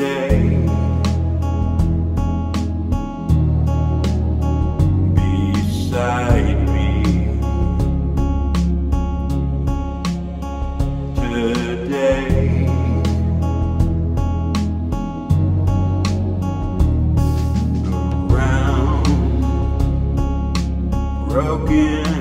day. Beside me today. Around broken.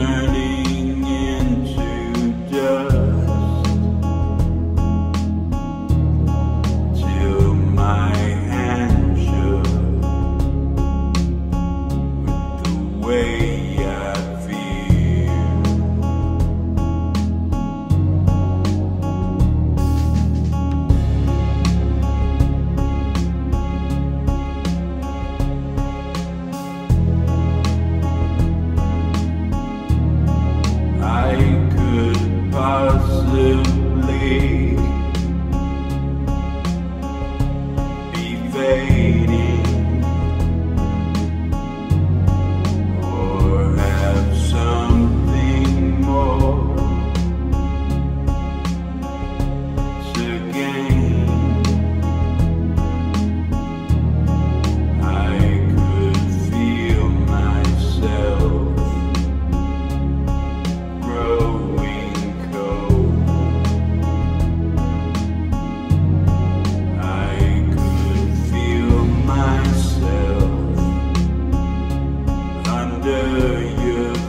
turning. under you.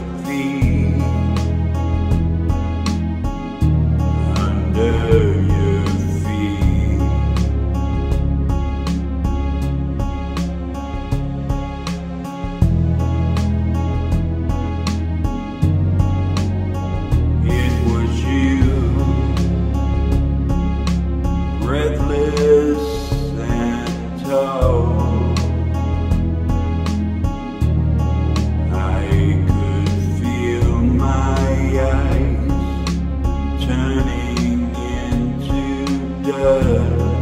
yeah.